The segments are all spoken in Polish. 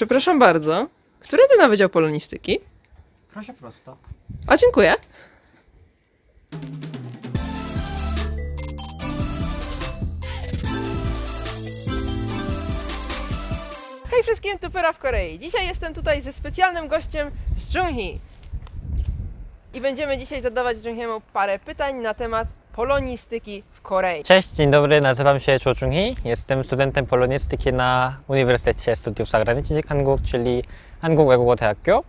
Przepraszam bardzo. Którędy na Wydział Polonistyki? Proszę prosto. A dziękuję. Hej wszystkim, tu Pyra w Korei. Dzisiaj jestem tutaj ze specjalnym gościem z Junhee. I będziemy dzisiaj zadawać Junheemu parę pytań na temat polonistyki Korei. Cześć, dzień dobry, nazywam się Cho Chung-hee. Jestem studentem polonistyki na Uniwersytecie Studiów Zagranicznych Hanguk, czyli Hanguk-Wegugo-Deakgyo.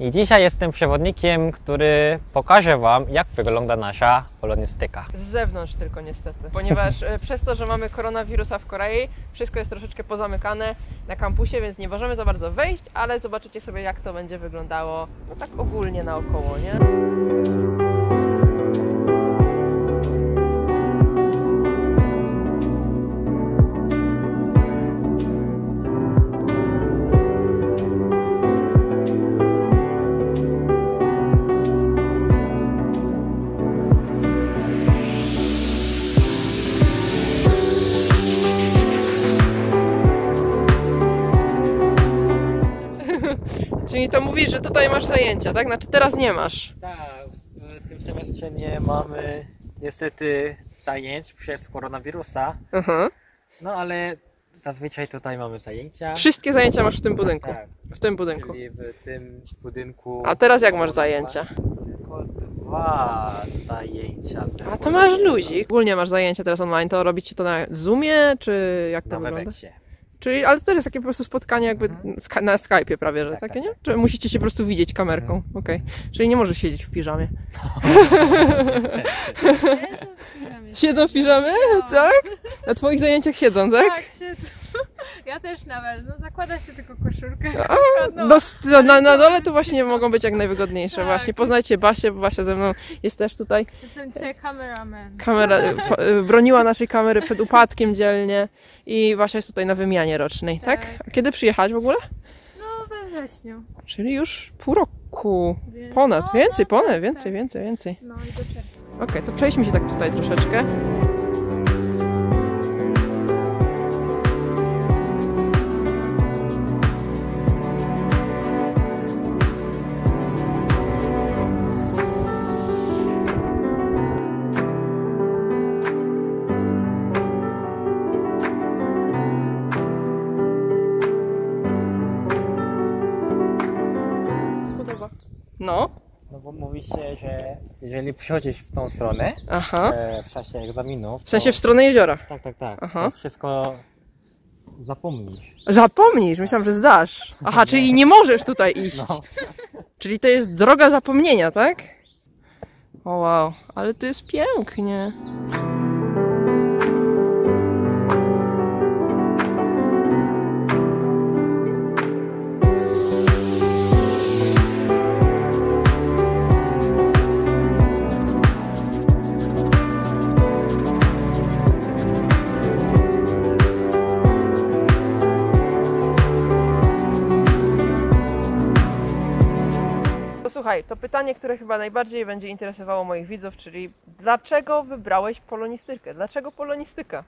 I dzisiaj jestem przewodnikiem, który pokaże Wam, jak wygląda nasza polonistyka. Z zewnątrz tylko niestety, ponieważ e, przez to, że mamy koronawirusa w Korei, wszystko jest troszeczkę pozamykane na kampusie, więc nie możemy za bardzo wejść, ale zobaczycie sobie, jak to będzie wyglądało no tak ogólnie naokoło, nie? Czyli to mówisz, że tutaj masz zajęcia, tak? Znaczy teraz nie masz. Tak, w tym semestrze nie mamy niestety zajęć przez koronawirusa, Aha. no ale zazwyczaj tutaj mamy zajęcia. Wszystkie zajęcia masz w tym budynku. Tak, W tym budynku. czyli w tym budynku. A teraz jak masz zajęcia? Tylko dwa zajęcia. A to masz luzik. Ogólnie masz zajęcia teraz online, to robicie to na Zoomie, czy jak to Na wygląda? Webexie. Czyli, ale to też jest takie po prostu spotkanie jakby Mhm. na Skype'ie prawie, że Tak, takie, tak, nie? Czy musicie się po prostu widzieć kamerką, Mhm. okej. Czyli nie możesz siedzieć w piżamie. Siedzą w piżamie. Siedzą w piżamie? No. Tak? Na twoich zajęciach siedzą, tak? Tak, siedzą. Ja też nawet. No zakłada się tylko koszulkę. A, No, Dos- na, na, dole to właśnie mogą być jak najwygodniejsze. Tak. Właśnie poznajcie Basię, bo Basia ze mną jest też tutaj. Jestem dzisiaj cameraman. Kamera, po- broniła naszej kamery przed upadkiem dzielnie i Basia jest tutaj na wymianie rocznej, tak? Tak. A kiedy przyjechałaś w ogóle? No we wrześniu. Czyli już pół roku. Ponad, no, więcej, no, ponad, tak, więcej, tak. więcej, więcej. No i do czerwca. Okej, to przejdźmy się tak tutaj troszeczkę. Jeżeli przychodzisz w tą stronę aha. e, w czasie egzaminów. W sensie to, w stronę jeziora. Tak, tak, tak. Aha. To wszystko zapomnisz. Zapomnisz, myślałam, że zdasz. Aha, czyli nie możesz tutaj iść. No. Czyli to jest droga zapomnienia, tak? O wow, ale to jest pięknie. Słuchaj, to pytanie, które chyba najbardziej będzie interesowało moich widzów, czyli dlaczego wybrałeś polonistykę? Dlaczego polonistyka?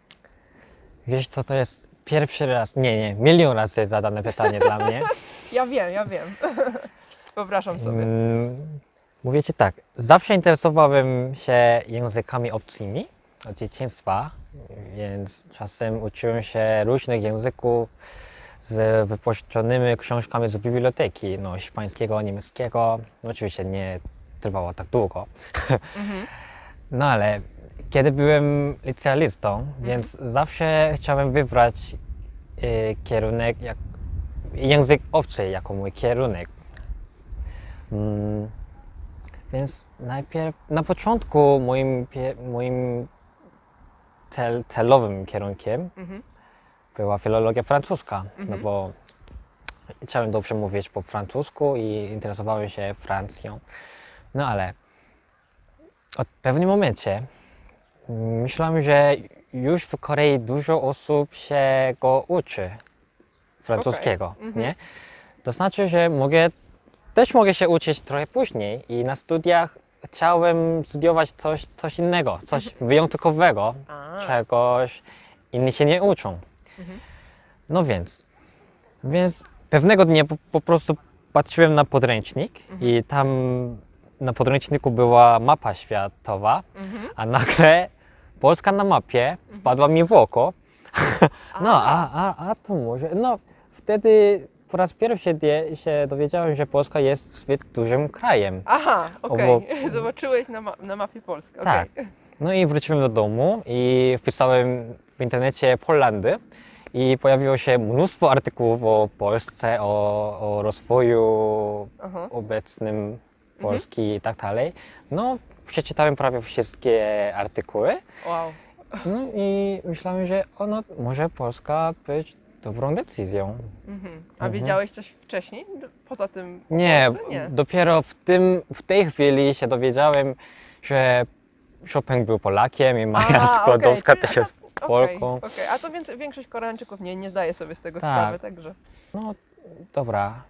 Wiesz co to jest pierwszy raz, nie, nie, milion razy zadane pytanie dla mnie. Ja wiem, ja wiem. Wyobrażam sobie. Mm, Mówię Ci tak, zawsze interesowałem się językami obcymi od dzieciństwa, więc czasem uczyłem się różnych języków z wypuszczonymi książkami z biblioteki, no hiszpańskiego, niemieckiego. Oczywiście nie trwało tak długo. Mhm. No ale kiedy byłem licealistą, więc zawsze chciałem wybrać y, kierunek, jak, język obcy jako mój kierunek. Mm, więc najpierw, na początku moim, moim cel, celowym kierunkiem Mhm. Była filologia francuska, no Mhm. bo chciałem dobrze mówić po francusku i interesowałem się Francją. No ale od pewnym momencie myślałem, że już w Korei dużo osób się go uczy francuskiego, Okej, mhm. nie? To znaczy, że mogę, też mogę się uczyć trochę później i na studiach chciałem studiować coś, coś innego, coś wyjątkowego, A, czegoś inni się nie uczą. Mhm. No więc, więc pewnego dnia po, po prostu patrzyłem na podręcznik Mhm. i tam na podręczniku była mapa światowa, Mhm. a nagle Polska na mapie wpadła mi w oko. No, a, a, a to może. No, wtedy po raz pierwszy się dowiedziałem, że Polska jest zbyt dużym krajem. Aha, okej. Obo- Zobaczyłeś na, ma- na mapie Polskę. Tak. No i wróciłem do domu i wpisałem w internecie Polandy i pojawiło się mnóstwo artykułów o Polsce, o, o rozwoju Aha. obecnym Polski i tak dalej. No, przeczytałem prawie wszystkie artykuły Wow. no i myślałem, że ono może Polska być dobrą decyzją. Mhm. A Mhm. wiedziałeś coś wcześniej? Poza tym Nie? Nie. dopiero w, tym, w tej chwili się dowiedziałem, że Chopin był Polakiem i Maja A, Skłodowska okej, też jest Polką. okej. A to więc większość Koreańczyków nie, nie zdaje sobie z tego Tak. sprawy, także. No dobra,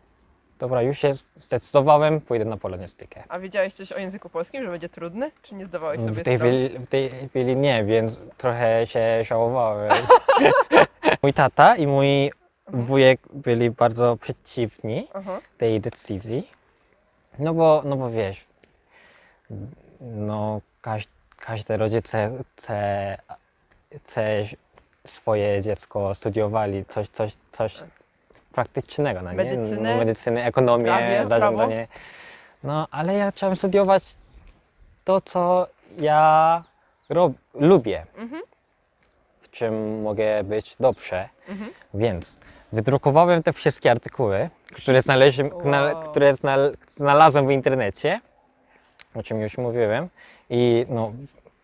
dobra, już się zdecydowałem, pójdę na polonistykę. A wiedziałeś coś o języku polskim, że będzie trudny? Czy nie zdawałeś sobie W tej, sprawy? chwili, w tej chwili nie, więc trochę się żałowałem. mój tata i mój wujek byli bardzo przeciwni Aha. tej decyzji. No bo, no bo wiesz, no każ, każdy rodzice chce, chce swoje dziecko studiowali coś, coś, coś praktycznego, no nie? Medycynę? Medycyny, ekonomię, Prawie, zarządzanie. No ale ja chciałem studiować to, co ja rob, lubię, Mhm. w czym mogę być dobrze. Mhm. Więc wydrukowałem te wszystkie artykuły, które, znaleźli, na, Wow. które znal, znalazłem w internecie, o czym już mówiłem. I no,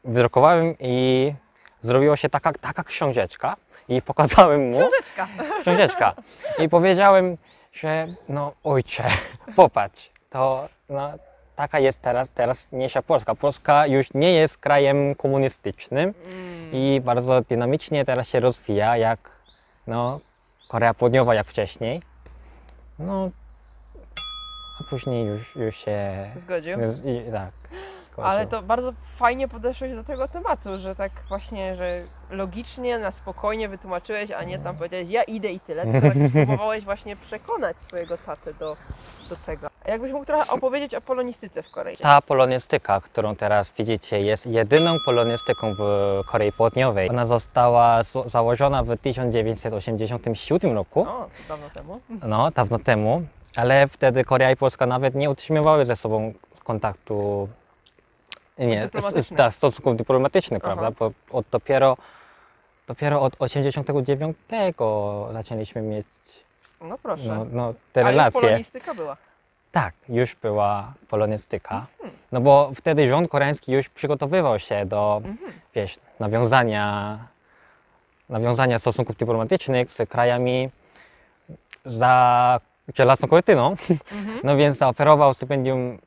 wydrukowałem i zrobiła się taka, taka książeczka i pokazałem mu Książeczka. książeczka. I powiedziałem, że no ojcze, popatrz, to no, taka jest teraz, teraz mniejsza Polska. Polska już nie jest krajem komunistycznym Mm. i bardzo dynamicznie teraz się rozwija, jak no, Korea Południowa, jak wcześniej. No, a później już, już się. Zgodził. i- tak. Ale to bardzo fajnie podeszłeś do tego tematu, że tak właśnie, że logicznie, na spokojnie wytłumaczyłeś, a nie tam powiedziałeś, ja idę i tyle, tylko tak spróbowałeś właśnie przekonać swojego tatę do, do tego. Jakbyś mógł trochę opowiedzieć o polonistyce w Korei? Ta polonistyka, którą teraz widzicie, jest jedyną polonistyką w Korei Południowej. Ona została założona w 1987 roku, O, dawno temu. no, dawno temu, ale wtedy Korea i Polska nawet nie utrzymywały ze sobą kontaktu, nie, tak, stosunków dyplomatycznych, Aha. prawda? Bo od dopiero, dopiero od 89 zaczęliśmy mieć No proszę. no, no, te A już relacje. polonistyka była. Tak, już była polonistyka. Mhm. No bo wtedy rząd koreański już przygotowywał się do, Mhm. wiesz, nawiązania, nawiązania stosunków dyplomatycznych z krajami za żelazną kurtyną. Mhm. No więc zaoferował stypendium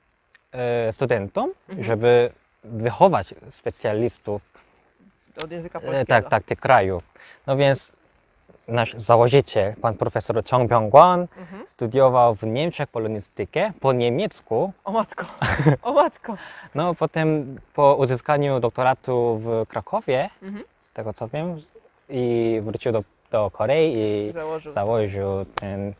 studentom, Mhm. żeby wychować specjalistów Od języka e, polskiego. tak, tak, tych krajów. No więc nasz założyciel, pan profesor Chong Byung-kwan, Mhm. studiował w Niemczech polonistykę po niemiecku O matko, o matko. No, potem po uzyskaniu doktoratu w Krakowie, Mhm. z tego co wiem, i wrócił do, do Korei i Założył. założył ten,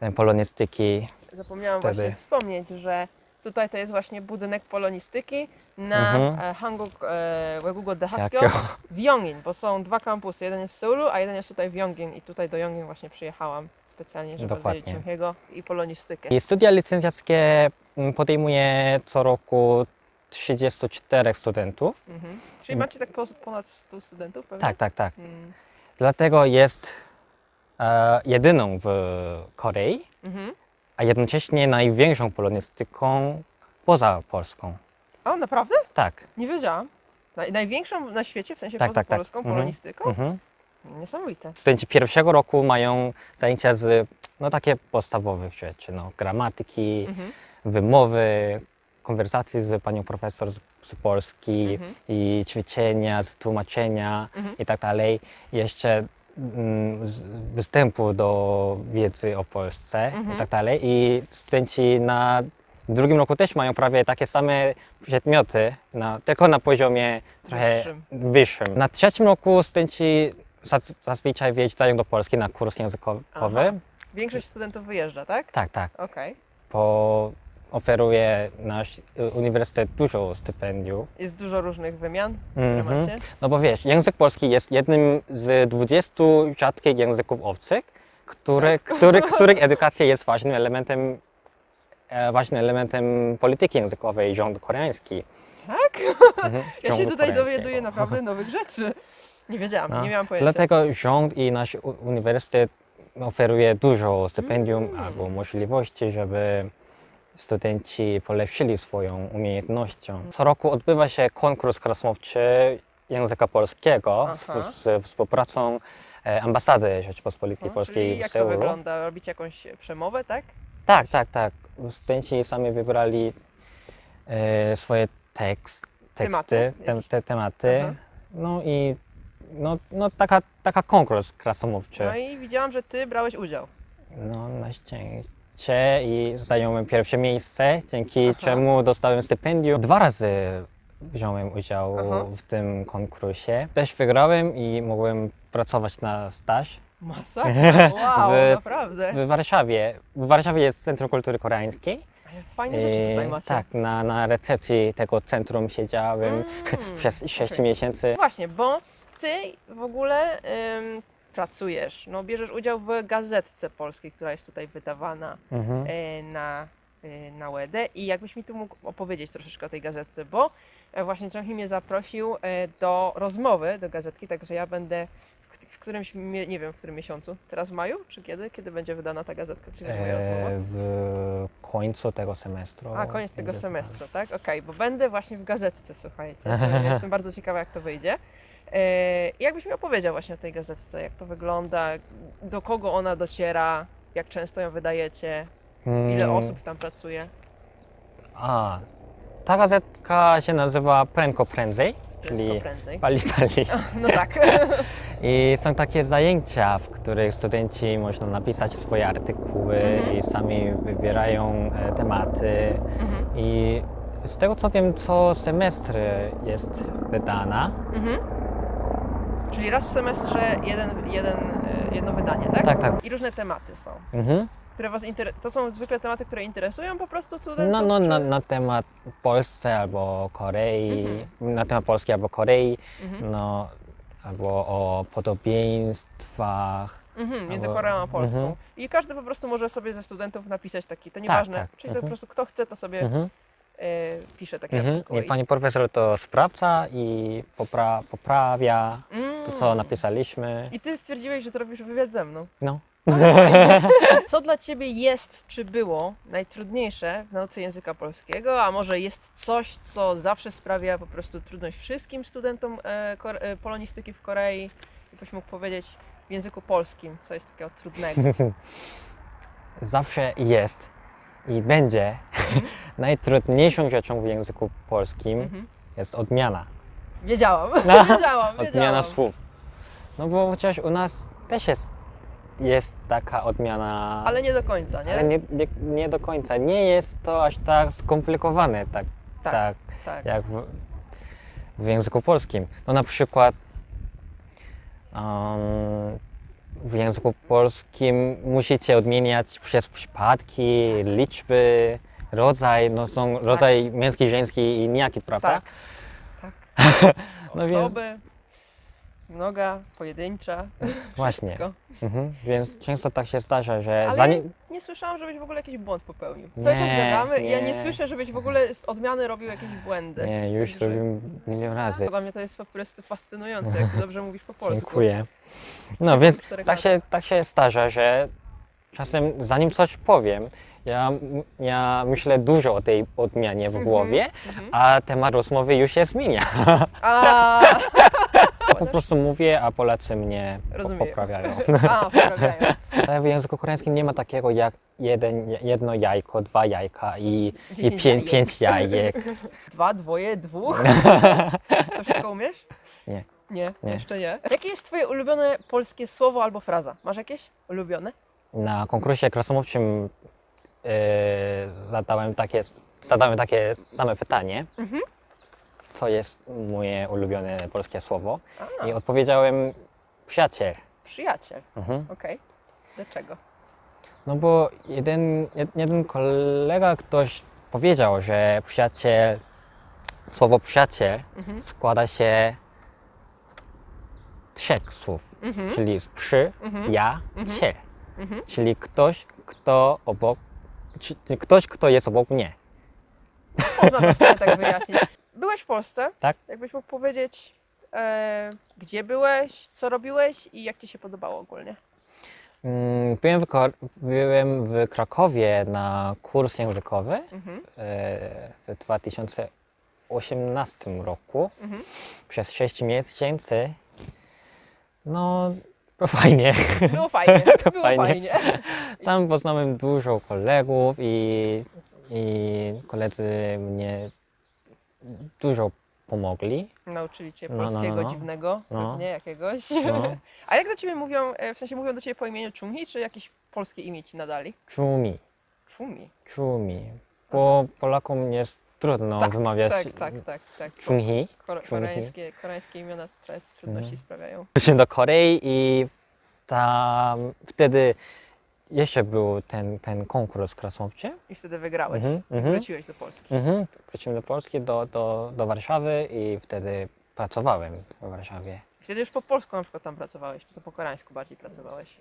ten polonistyki. Zapomniałam Wtedy. właśnie wspomnieć, że tutaj to jest właśnie budynek polonistyki na Mhm. e, Hanguk e, Wegugo Jakiego? w Yongin, bo są dwa kampusy. Jeden jest w Seulu, a jeden jest tutaj w Yongin i tutaj do Yongin właśnie przyjechałam specjalnie, żeby Dokładnie. odwiedzić Yonghiego i polonistykę. I studia licencjackie mm, podejmuje co roku 34 studentów. Mhm. Czyli macie tak po, ponad 100 studentów pewnie? Tak, tak, tak. Mm. Dlatego jest e, jedyną w Korei, Mhm. A jednocześnie największą polonistyką poza Polską. O, naprawdę? Tak. Nie wiedziałam. Naj, największą na świecie, w sensie Tak, poza tak, tak. polską Mhm. polonistyką? Mhm. Niesamowite. Studenci pierwszego roku mają zajęcia z no, takie podstawowych rzeczy, no, gramatyki, Mhm. wymowy, konwersacje z panią profesor z, z Polski Mhm. i ćwiczenia, z tłumaczenia Mhm. i tak dalej. Jeszcze występu do wiedzy o Polsce Mhm. i tak dalej. I studenci na drugim roku też mają prawie takie same przedmioty, na, tylko na poziomie trochę Wyższym. wyższym. Na trzecim roku studenci zaz- zazwyczaj wjeżdżają do Polski na kurs językowy. Aha. Większość studentów wyjeżdża, tak? Tak, tak. Okej. Bo oferuje nasz y, uniwersytet dużo stypendiów. Jest dużo różnych wymian, które Mhm. macie. No bo wiesz, język polski jest jednym z 20 rzadkich języków obcych, które, Tak. który, których edukacja jest ważnym elementem, e, ważnym elementem polityki językowej rządu koreański. Tak? Mhm, Ja się tutaj dowiaduję naprawdę nowych rzeczy. Nie wiedziałam, No, nie miałam pojęcia. Dlatego rząd i nasz uniwersytet oferuje dużo stypendium Mm. albo możliwości, żeby studenci polepszyli swoją umiejętnością. Co roku odbywa się konkurs krasomówczy języka polskiego Aha. z współpracą e, ambasady Rzeczypospolitej No, Polskiej w jak to Seulu. wygląda? Robicie jakąś przemowę, tak? Tak, tak, tak. Studenci sami wybrali e, swoje tekst, teksty, Tematy te, te tematy. Aha. No i no, no taka, taka konkurs krasomówczy. No i widziałam, że ty brałeś udział. No, na szczęście i zająłem pierwsze miejsce, dzięki Aha. czemu dostałem stypendium. Dwa razy wziąłem udział Aha. w tym konkursie. Też wygrałem i mogłem pracować na staż Masakra, wow, W- naprawdę. w Warszawie. W Warszawie jest Centrum Kultury Koreańskiej. Ale Fajne rzeczy tutaj macie. Tak, na, na recepcji tego centrum siedziałem Mm, przez 6 okej. miesięcy. Właśnie, bo ty w ogóle ym, pracujesz, no bierzesz udział w gazetce polskiej, która jest tutaj wydawana Mhm. e, na, e, na UED i jakbyś mi tu mógł opowiedzieć troszeczkę o tej gazetce, bo e, właśnie John mnie zaprosił do rozmowy do gazetki, także ja będę w, którymś, nie wiem w którym miesiącu, teraz w maju, czy kiedy? Kiedy będzie wydana ta gazetka, czyli moja rozmowa? W końcu tego semestru. A, koniec tego będzie semestru, tak? Okej, bo będę właśnie w gazetce, słuchajcie. Jestem bardzo ciekawa, jak to wyjdzie. E, jakbyś mi opowiedział właśnie o tej gazetce, jak to wygląda, do kogo ona dociera, jak często ją wydajecie, ile Mm, osób tam pracuje. A, ta gazetka się nazywa Prędko Prędzej, Prędko, czyli prędzej. Pali Pali. No tak. I są takie zajęcia, w których studenci można napisać swoje artykuły Mhm. i sami wybierają e, tematy. mhm. I z tego co wiem, co semestr jest wydana. Mhm. Czyli raz w semestrze jeden, jeden, e, jedno wydanie, tak? Tak, tak. I różne tematy są, Mhm. które was inter... To są zwykle tematy, które interesują po prostu studentów? No, no czy... na, na temat Polsce albo Korei, Mhm. na temat Polski albo Korei, Mhm. no albo o podobieństwach. Mhm, między Albo- Koreą a Polską. Mhm. I każdy po prostu może sobie ze studentów napisać taki, to nieważne, tak. czyli to po Mhm. prostu kto chce, to sobie Mhm. Pisze takie Mhm. artykuły. I pani profesor to sprawdza i popra poprawia Mm. to, co napisaliśmy. I ty stwierdziłeś, że zrobisz wywiad ze mną. No. Co dla ciebie jest, czy było najtrudniejsze w nauce języka polskiego, a może jest coś, co zawsze sprawia po prostu trudność wszystkim studentom e, e, polonistyki w Korei? Jakbyś mógł powiedzieć w języku polskim, co jest takiego trudnego? Zawsze jest i będzie najtrudniejszą rzeczą w języku polskim Mhm. jest odmiana. Wiedziałam, No. wiedziałam, Odmiana wiedziałam. słów. No bo chociaż u nas też jest, jest taka odmiana. Ale nie do końca, nie? ale nie, nie, nie do końca. Nie jest to aż tak skomplikowane, tak, Tak, tak tak. jak w, w języku polskim. No na przykład um, w języku polskim musicie odmieniać przez przypadki, liczby, rodzaj, no są rodzaj męski, żeński i nijaki, prawda? Tak. tak. No więc- Osoby, mnoga, pojedyncza. Właśnie. wszystko. Mhm. Więc często tak się zdarza, że Ale zanim... nie słyszałam, żebyś w ogóle jakiś błąd popełnił. Cały czas Nie, gadamy i ja nie słyszę, żebyś w ogóle z odmiany robił jakieś błędy. Nie, już Także- zrobiłem milion razy. Dla mnie to jest po prostu fascynujące, jak dobrze mówisz po polsku. Dziękuję. No więc tak się, tak się zdarza, że czasem zanim coś powiem, ja, ja myślę dużo o tej odmianie w Mhm, głowie, mhm. a temat rozmowy już się zmienia. A, Ja po prostu mówię, a Polacy mnie po- Rozumiem. poprawiają. a, poprawiają. Ale w języku koreańskim nie ma takiego jak jeden, jedno jajko, dwa jajka i, i Dziesięć pię, jajek. pięć jajek. Dwa, dwoje, dwóch. To wszystko umiesz? Nie. Nie, Nie. jeszcze nie. Jakie jest twoje ulubione polskie słowo albo fraza? Masz jakieś ulubione? Na konkursie krasomówczym e, zadałem, takie, zadałem takie same pytanie, Mhm. co jest moje ulubione polskie słowo. A, I odpowiedziałem przyjaciel. przyjaciel. Mhm. Okej. Dlaczego? No bo jeden, jed- jeden kolega ktoś powiedział, że przyjaciel, słowo przyjaciel Mhm. składa się trzech słów, Mhm. czyli przy, Mhm. ja, Mhm. cie. Mhm. Czyli ktoś, kto obok, czy- ktoś, kto jest obok mnie. Można to sobie tak wyjaśnić. Byłeś w Polsce. Tak. Jakbyś mógł powiedzieć, e, gdzie byłeś, co robiłeś i jak Ci się podobało ogólnie? Mm, Byłem w, byłem w Krakowie na kurs językowy Mhm. e, w 2018 roku Mhm. przez 6 miesięcy. No, to fajnie. Było fajnie, było Fajnie. fajnie. Tam poznałem dużo kolegów i, i koledzy mnie dużo pomogli. Nauczyli Cię No, no, no, polskiego no. dziwnego, No. pewnie jakiegoś. No, A jak do Ciebie mówią, e, w sensie mówią do Ciebie po imieniu Czumhi, czy jakieś polskie imię Ci nadali? czumi, Czumi. czumi. Bo Polakom jest trudno Tak, wymawiać Tak, tak, tak, tak. Kore- Czumhi. koreańskie, koreańskie imiona trochę trudności No. sprawiają. Wróciłem do Korei i tam wtedy jeszcze był ten, ten konkurs w Krasnowcie. I wtedy wygrałeś. Mhm, mhm. Wróciłeś do Polski. Mhm. Wróciłem do Polski, do, do, do Warszawy i wtedy pracowałem w Warszawie. Wtedy już po polsku na przykład tam pracowałeś, czy to po koreańsku bardziej pracowałeś?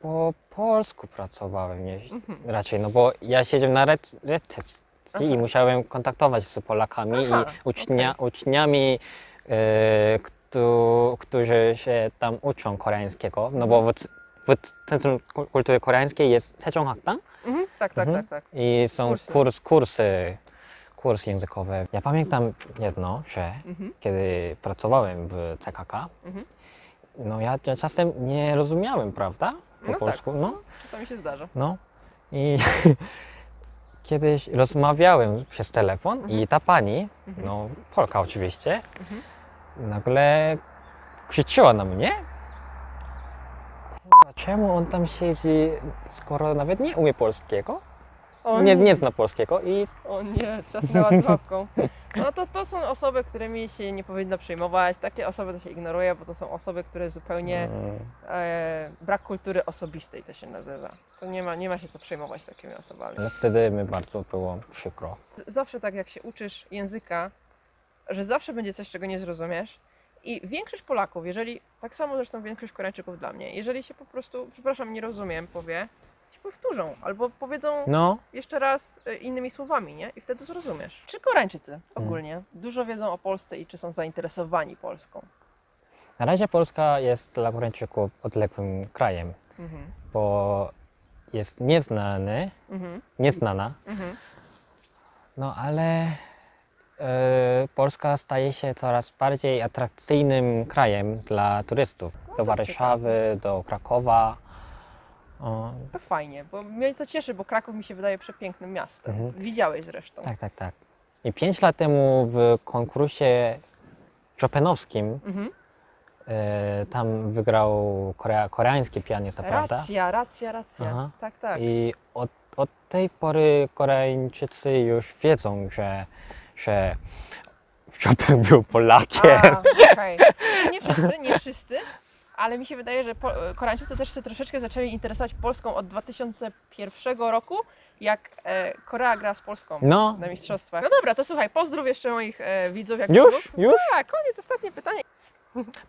Po polsku pracowałem nie, Mhm. raczej, no bo ja siedziałem na rec- recepcji Aha. i musiałem kontaktować z Polakami Aha, i ucznia, uczniami, e, któ- którzy się tam uczą koreańskiego, no bo w, w Centrum Ku- Kultury Koreańskiej jest Sejong학당 Mhm. Tak, tak, Mhm. tak, tak. i są Kursy. kurs, kursy, kursy językowe. Ja pamiętam jedno, że Mhm. kiedy pracowałem w CKK, Mhm. no ja, ja czasem nie rozumiałem, prawda? Po No tak. polsku, no. Czasami się zdarza. No i kiedyś rozmawiałem przez telefon Mhm. i ta pani, Mhm. no Polka oczywiście, Mhm. nagle krzyczyła na mnie. Kurwa, czemu on tam siedzi, skoro nawet nie umie polskiego? O Nie, nie zna polskiego i O nie, trzasnęła słuchawką. No to, to są osoby, którymi się nie powinno przejmować. Takie osoby to się ignoruje, bo to są osoby, które zupełnie mm, e, brak kultury osobistej to się nazywa. To nie ma, nie ma się co przejmować takimi osobami. no wtedy mi bardzo było przykro. Zawsze tak jak się uczysz języka, że zawsze będzie coś, czego nie zrozumiesz. I większość Polaków, jeżeli, tak samo zresztą większość Koreańczyków dla mnie, jeżeli się po prostu, przepraszam, nie rozumiem, powie, powtórzą albo powiedzą No, jeszcze raz e, innymi słowami, nie? I wtedy zrozumiesz. Czy Koreańczycy ogólnie dużo wiedzą o Polsce i czy są zainteresowani Polską? na razie Polska jest dla Koreańczyków odległym krajem, Mhm. bo jest nieznany, Mhm. nieznana, Mhm. No ale e, Polska staje się coraz bardziej atrakcyjnym krajem dla turystów. Do Warszawy, do Krakowa. O, To fajnie, bo mnie to cieszy, bo Kraków mi się wydaje przepięknym miastem. Mhm. Widziałeś zresztą. tak, tak, tak. I pięć lat temu w konkursie Chopinowskim Mhm. e, tam wygrał korea, koreański pianista, prawda? Racja, racja, racja. Aha. Tak, tak. I od, od tej pory Koreańczycy już wiedzą, że, że Chopin był Polakiem. A, okej. Nie wszyscy, nie wszyscy, ale mi się wydaje, że po, Koreańczycy też się troszeczkę zaczęli interesować Polską od 2001 roku, jak e, Korea gra z Polską No, na mistrzostwach. No dobra, to słuchaj, pozdrów jeszcze moich e, widzów. Jak Już? Już? Tak, koniec, ostatnie pytanie.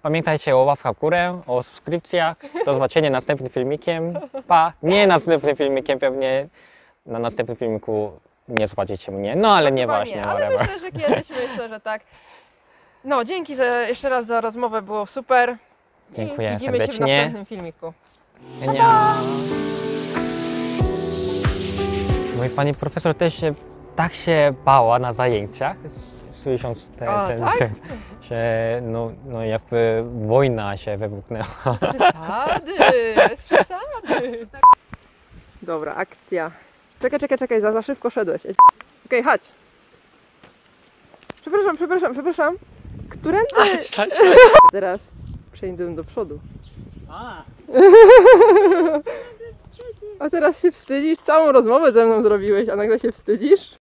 Pamiętajcie o łapkach w górę, o subskrypcjach. Do zobaczenia następnym filmikiem. Pa! Nie następnym filmikiem, pewnie na następnym filmiku nie zobaczycie mnie. No ale Chyba nieważne, nie, ale whatever. myślę, że kiedyś, myślę, że tak. No, dzięki za, jeszcze raz za rozmowę, było super. I Dziękuję widzimy się w serdecznie. następnym filmiku. Nie. Mój pani profesor też się tak się bała na zajęciach, słysząc te, A, ten, tak? ten, że no, no jakby wojna się wybuchnęła. Przesady, przesady. Dobra, akcja. Czekaj, czekaj, czekaj, za, za szybko szedłeś. Okej, chodź. Przepraszam, przepraszam, przepraszam. Którędy? Teraz przejdę do przodu. A. A teraz się wstydzisz? Całą rozmowę ze mną zrobiłeś, a nagle się wstydzisz?